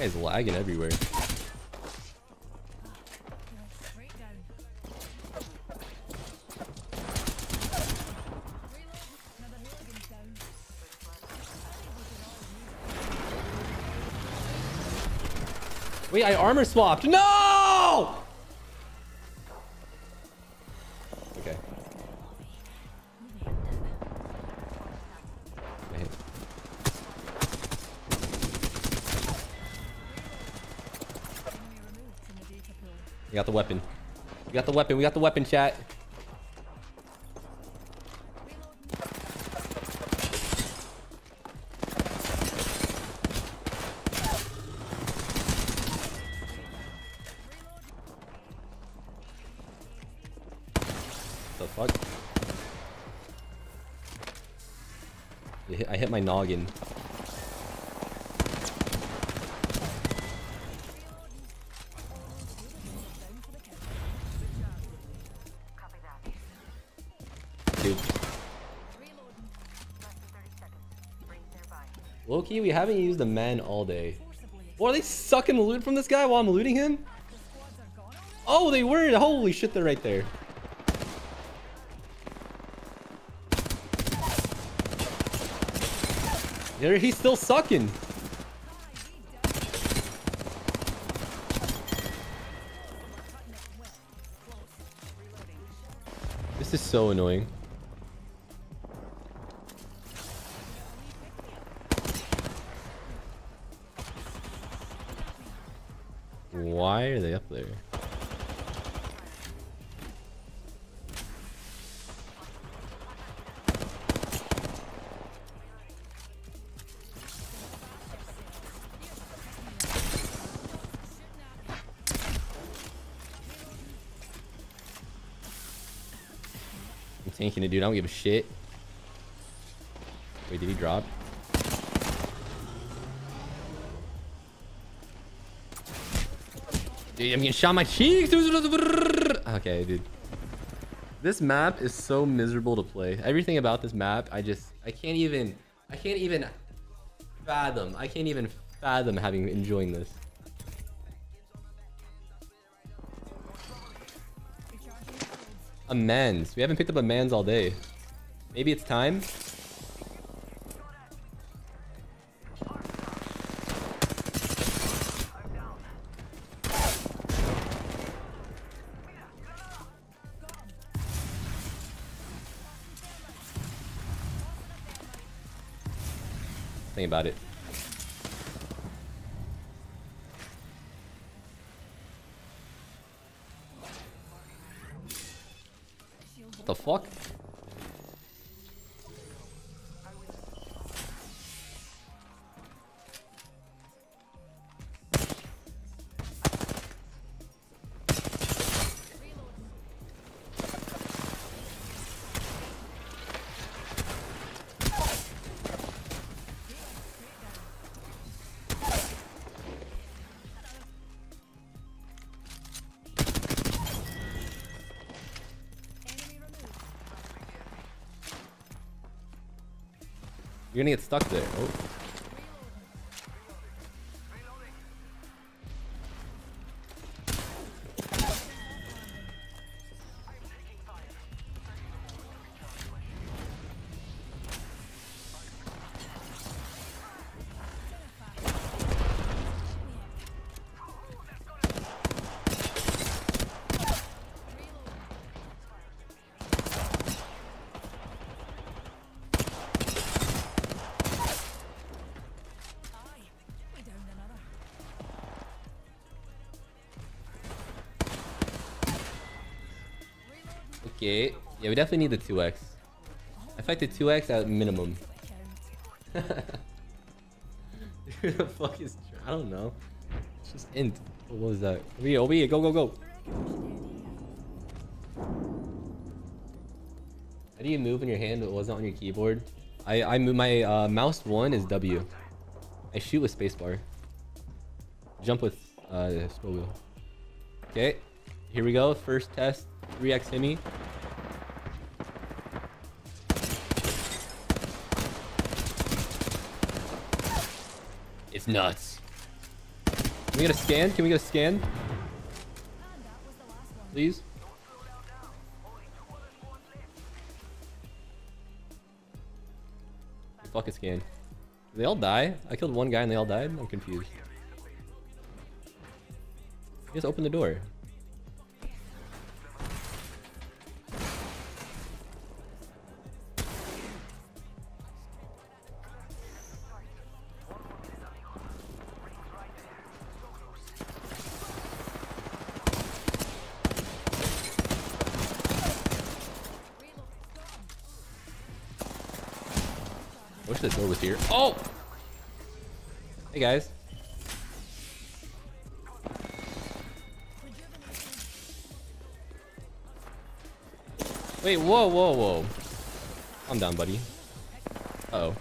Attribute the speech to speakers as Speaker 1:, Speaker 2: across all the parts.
Speaker 1: guy's lagging everywhere. Wait, I armor swapped. No! Got the weapon. We got the weapon. We got the weapon, chat. The fuck? I hit, I hit my noggin. Loki, we haven't used the man all day. What, are they sucking loot from this guy while I'm looting him? Oh, they were! Holy shit, they're right there. There, he's still sucking. This is so annoying. Why are they up there? I'm tanking it, dude. I don't give a shit. Wait, did he drop? Dude, I'm getting shot my cheeks. Okay, dude. This map is so miserable to play. Everything about this map, I just, I can't even, I can't even fathom. I can't even fathom having enjoying this. A man's. We haven't picked up a man's all day. Maybe it's time. Think about it. What the fuck? You're gonna get stuck there. Oh. Okay. Yeah, we definitely need the 2x. Affected 2x at minimum. Who the fuck is... I don't know. It's just int. What was that? Over here, over here. Go, go, go. How do you move when your hand it wasn't on your keyboard? I, I move my uh, mouse one is W. I shoot with spacebar. Jump with uh, scroll wheel. Okay, here we go. First test. 3x Hemi. Nuts. we get a scan? Can we get a scan? Please? Fuck a scan. Did they all die? I killed one guy and they all died? I'm confused. Just open the door. Wish the door was here. Oh! Hey guys. Wait, whoa, whoa, whoa. Calm down, buddy. Uh oh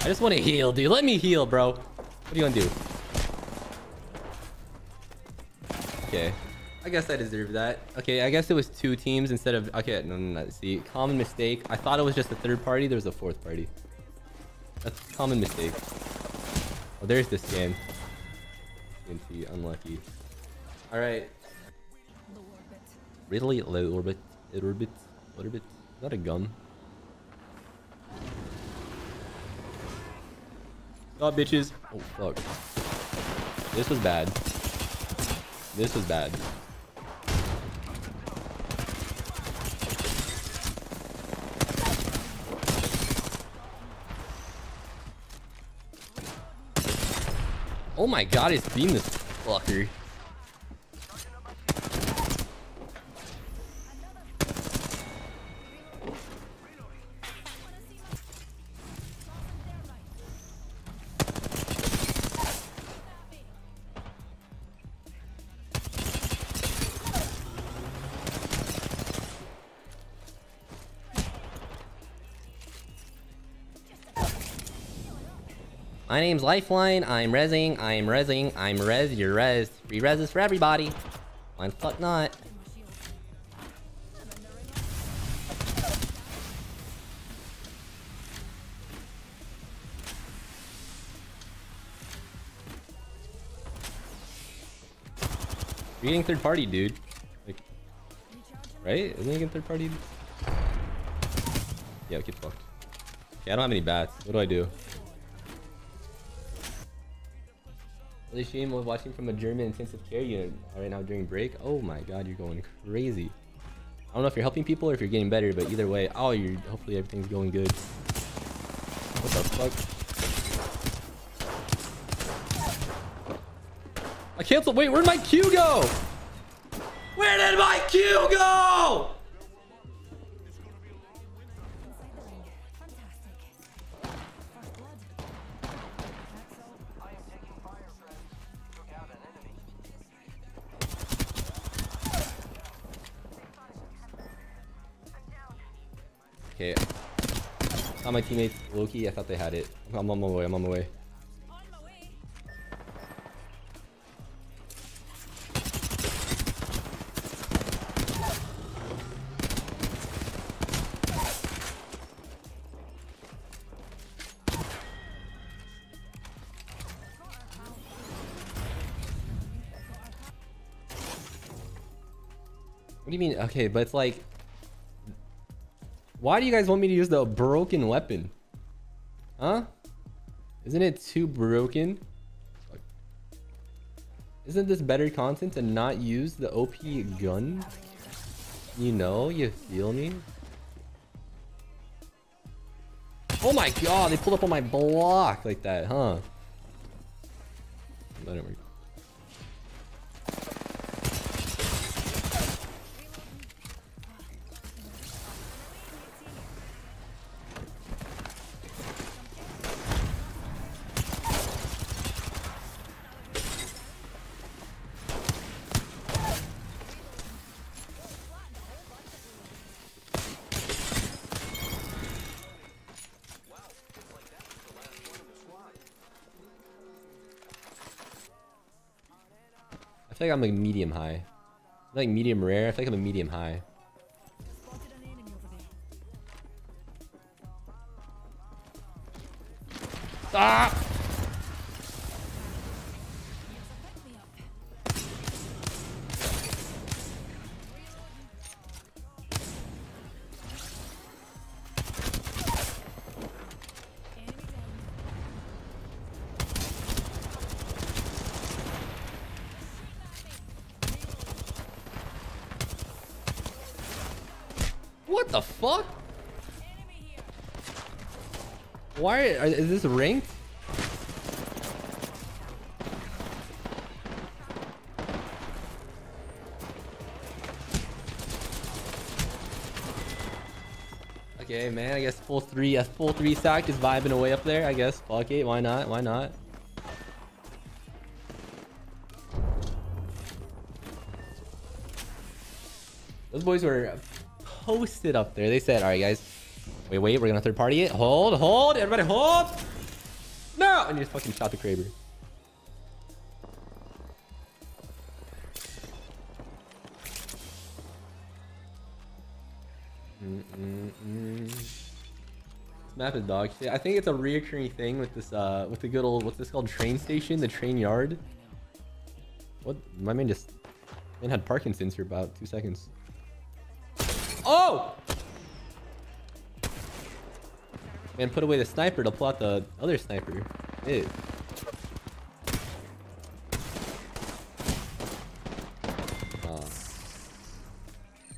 Speaker 1: I just want to heal, dude. Let me heal, bro. What are you gonna do? Okay. I guess I deserve that. Okay, I guess it was two teams instead of... Okay, no, no, no. See, common mistake. I thought it was just a third party. There was a fourth party. That's a common mistake. Oh, there's the scan. TNT, unlucky. Alright. Really low orbit. It orbit. Orbit. Is that a gun? Stop, bitches. Oh, fuck. This was bad. This was bad. Oh my god, it's beam this fucker. My name's Lifeline. I'm resing. I'm resing. I'm res. You're res. Free reses for everybody. Why the fuck not? You're getting third party, dude. Like, right? Isn't he getting third party? Yeah, get fucked. Okay, I don't have any bats. What do I do? Really shame was watching from a German intensive care unit right now during break. Oh my god, you're going crazy. I don't know if you're helping people or if you're getting better, but either way, oh, you're hopefully everything's going good. What the fuck? I canceled. Wait, where'd my Q go? Where did my Q go? Okay. Not my teammates. Loki, I thought they had it. I'm on my way. I'm on my way. What do you mean? Okay, but it's like why do you guys want me to use the broken weapon? Huh? Isn't it too broken? Isn't this better content to not use the OP gun? You know, you feel me? Oh my god, they pulled up on my block like that, huh? I feel like I'm like medium high. I'm like medium rare. I feel like I'm a medium high. Ah! Fuck? Why are, is this ranked? Okay, man, I guess full three, a full three stack is vibing away up there. I guess. Fuck it, why not? Why not? Those boys were posted up there. They said, all right, guys. Wait, wait, we're gonna third party it. Hold, hold, everybody hold. No! And you just fucking shot the Kraber. Mm map is dog shit. I think it's a reoccurring thing with this, uh, with the good old, what's this called? Train station, the train yard. What? My man just, man had Parkinson's for about two seconds. Oh! Man, put away the sniper to plot the other sniper. Ew.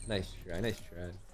Speaker 1: Nice try, nice try.